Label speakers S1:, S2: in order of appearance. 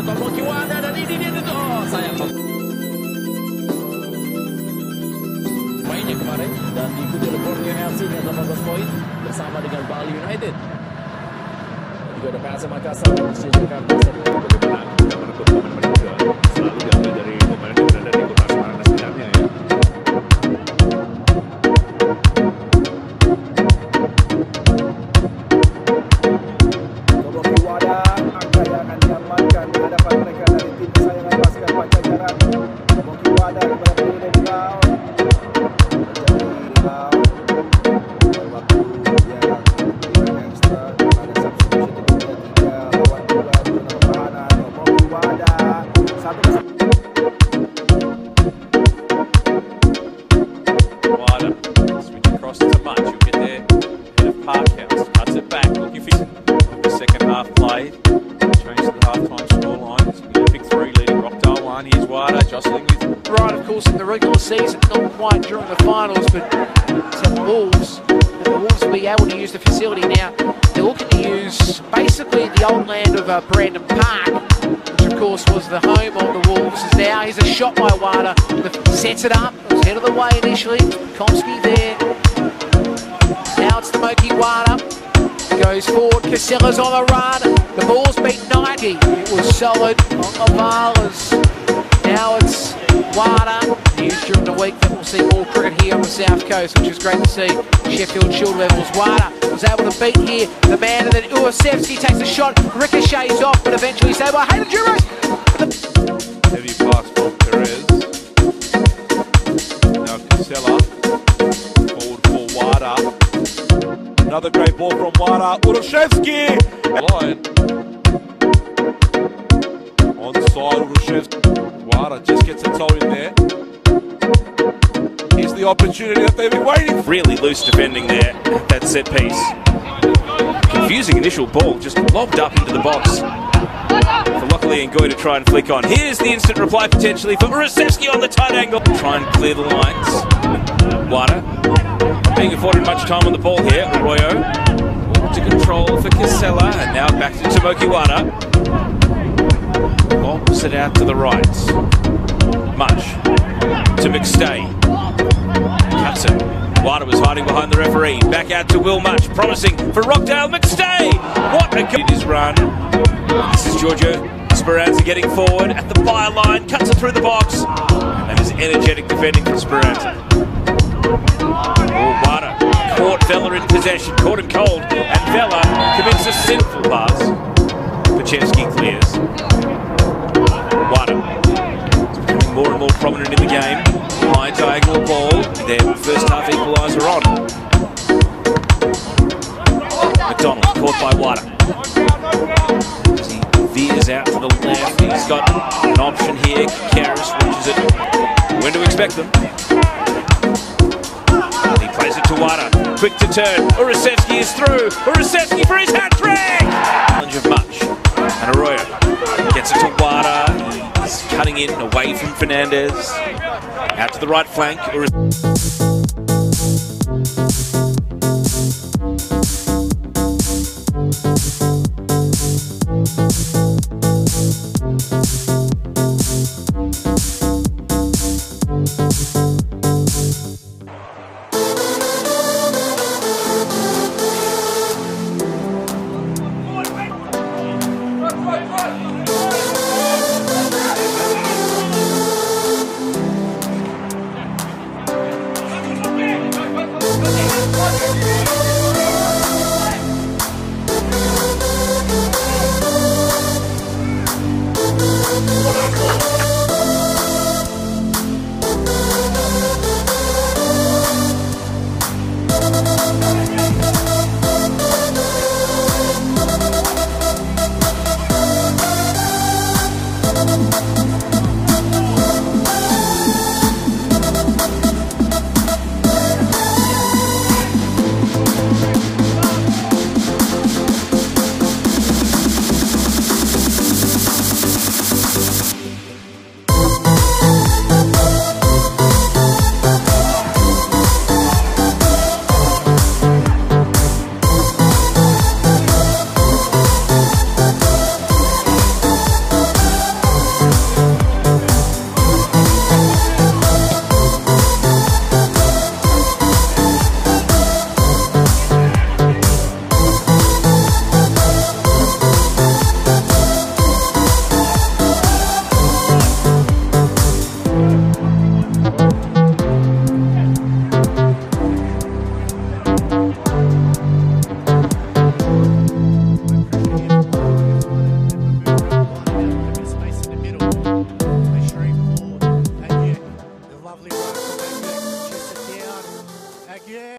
S1: menurut Tomoki Wada dan ini dia tuh oh, sayang mainnya kemarin dan diikuti oleh Borneo FC dengan 18 poin bersama dengan Bali United juga ada PSM Makassar, Jakarta,
S2: To the half-time scoreline. Three leading. Here's jostling with
S3: right, of course, in the regular season, not quite during the finals, but the Wolves, the Wolves will be able to use the facility now. They're looking to use basically the old land of uh, Brandon Park, which of course was the home of the Wolves. Is now here's a shot by Wada, sets it up, it was head of the way initially. Komsky there. Now it's Tomoki Wada. Goes forward, Casella's on the run. The ball's beat 90. It was solid on the Lavalas. Now it's Wada. News during the week that we'll see more cricket here on the south coast, which is great to see. Sheffield Shield levels. Wada was able to beat here the man, and then Uasevsky takes a shot, ricochets off, but eventually saved by Hayden Juros.
S2: heavy pass from Perez. Now Casella. Forward for Wider. Another great ball from Wider. Uroshevsky. Line. Onside Uroshevsky. Wider just gets a toe in there. Here's the opportunity that they've been waiting for.
S4: really loose defending there at that set piece. Confusing initial ball, just lobbed up into the box. For luckily and Ngoy to try and flick on. Here's the instant reply potentially for Urasevsky on the tight angle. Try and clear the lines. Wada. Not being afforded much time on the ball here. Arroyo to control for Casella. And now back to Tomoki Wada. Lobs it out to the right. Much to McStay. Cuts it. Wada was hiding behind the referee. Back out to Will Much, promising for Rockdale McStay. What a good his run. This is Giorgio Speranza getting forward at the byline, cuts it through the box. And is energetic defending from Speranza. Oh, Wada caught Vella in possession, caught him cold, and Vella commits a sinful pass. Pachevsky clears. Wada becoming more and more prominent in the game. High diagonal ball. Their first half equaliser on. McDonald caught by Wada. As he veers out to the left, he's got an option here. Karras watches it. When to expect them? He plays it to Wada. Quick to turn. Urasevsky is through. Urasevsky for his hat in away from Fernandez. Out to the right flank.